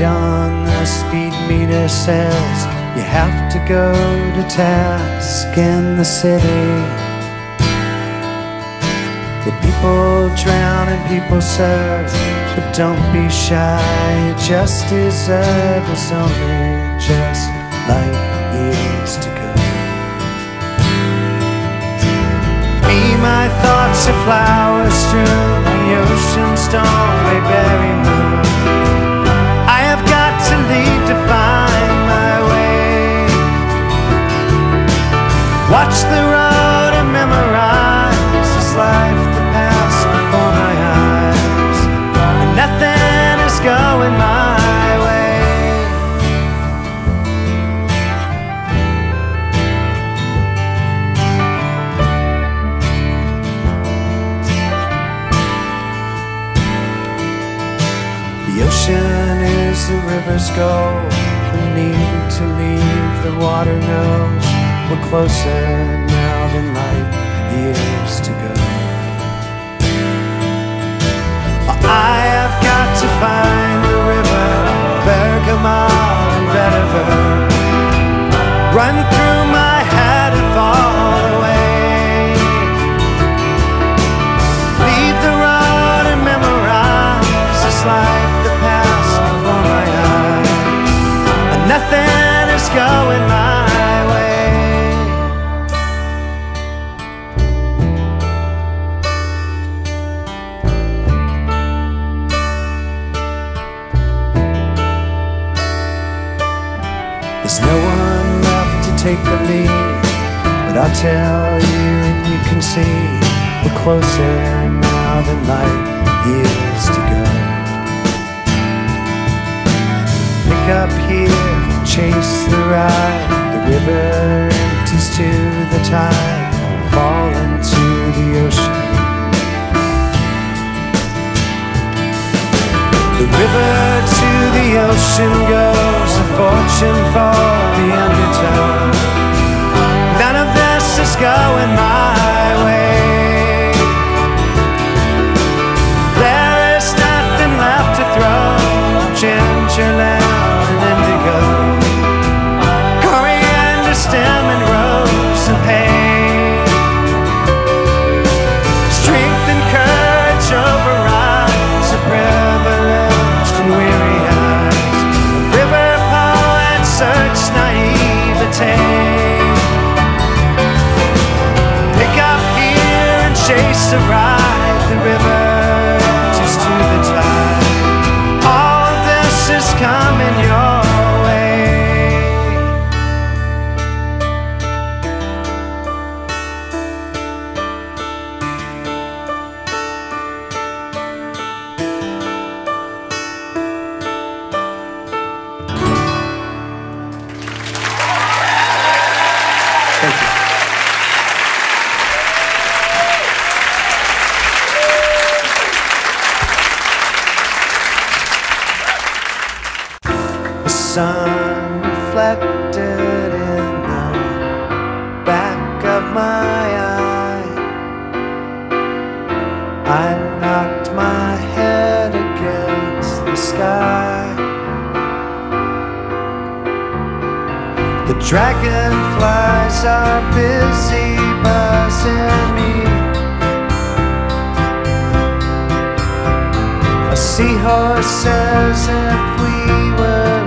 light on the speed meter says you have to go to task in the city. The people drown and people serve, but don't be shy. You just deserve it's only just light years to go. Me, my thoughts are flowers strewn, the ocean storm may bury river's goal. The need to leave the water knows we're closer now than light years to go. I take the lead, but I'll tell you and you can see we're closer now than light years to go. Pick up here, chase the ride. The river empties to the tide, fall into the ocean. The river to the ocean goes, a fortune for the undertow. None of this is going my sky. The dragonflies are busy buzzing me. A seahorse says if we were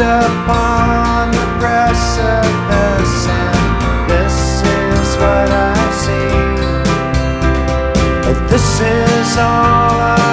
upon the precipice, and this is what I see. But this is all I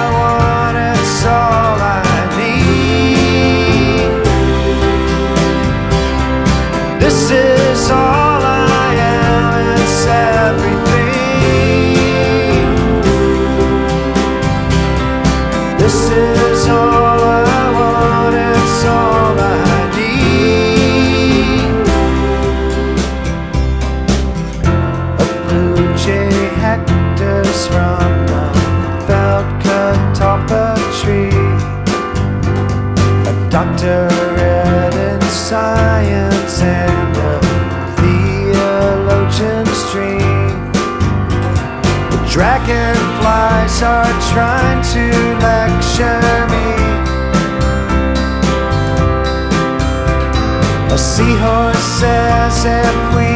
says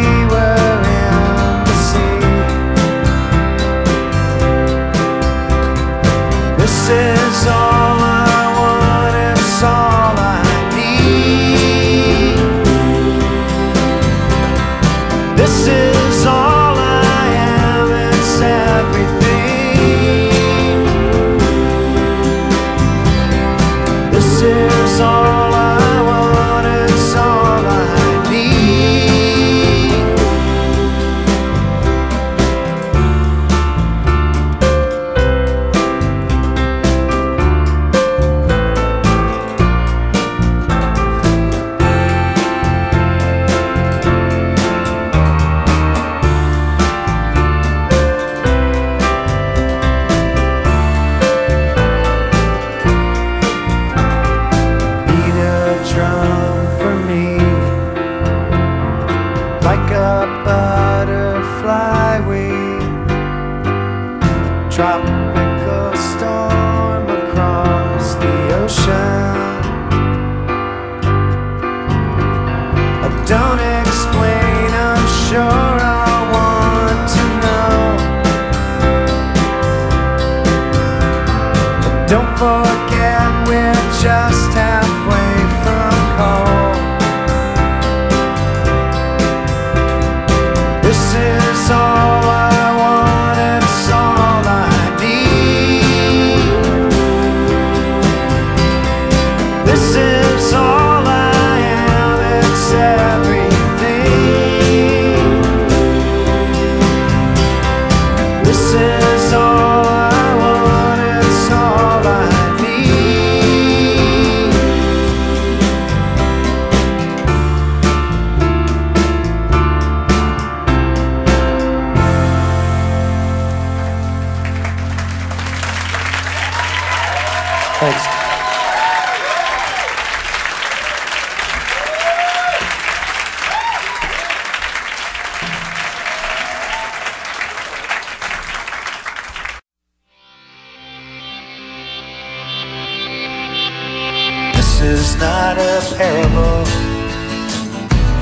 is not a parable.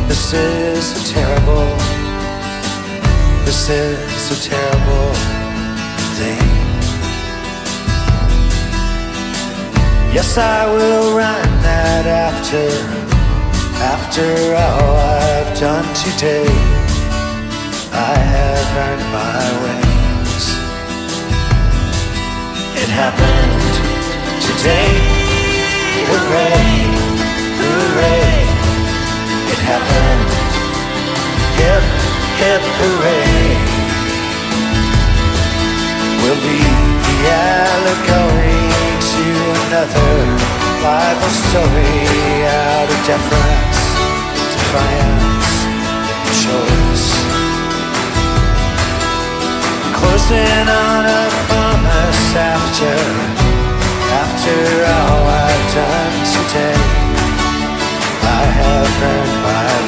This is a terrible. This is a terrible thing. Yes, I will run that after, after all I've done today. I have earned my wings. It happened today. Hooray, hooray, it happened. Hip, hip, hooray. We'll be the allegory to another Bible story out of deference, defiance, choice. Closing on a promise after, after all I've done today. I have earned my